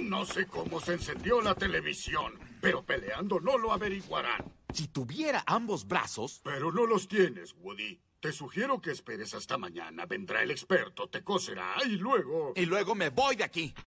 No sé cómo se encendió la televisión, pero peleando no lo averiguarán. Si tuviera ambos brazos... Pero no los tienes, Woody. Te sugiero que esperes hasta mañana. Vendrá el experto, te coserá y luego... Y luego me voy de aquí.